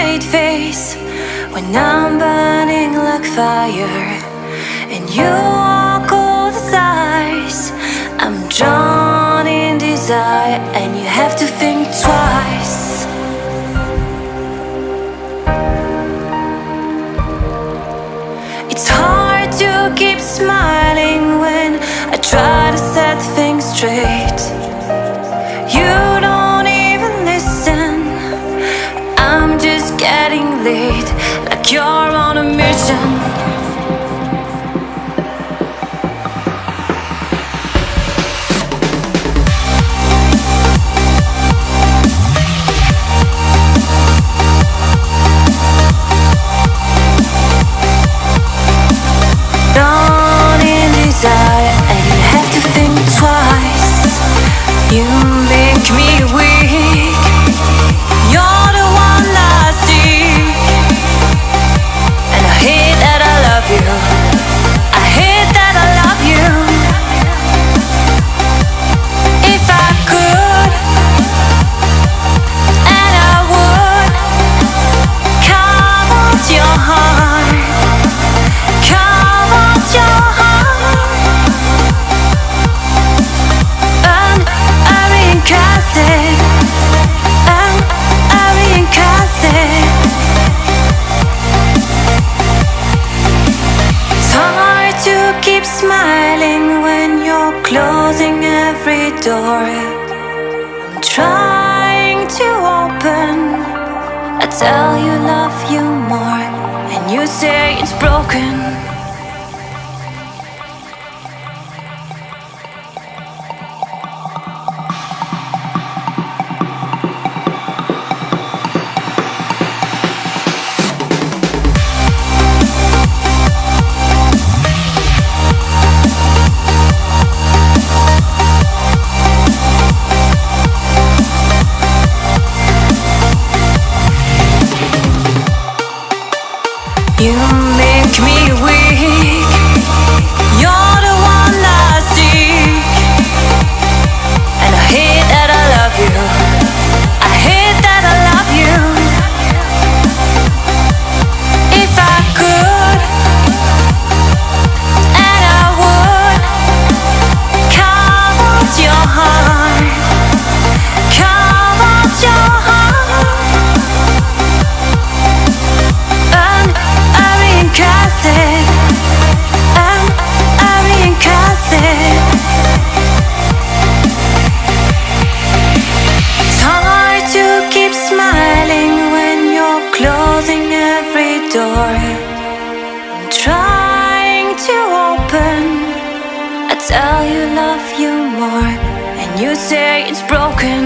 sweet face when I'm burning like fire and you you're on a mission. Have to think twice. You make me weak. Smiling when you're closing every door. I'm trying to open. I tell you love you more And you say it's broken It's hard to keep smiling when you're closing every door. I'm trying to open I tell you love you more. And you say it's broken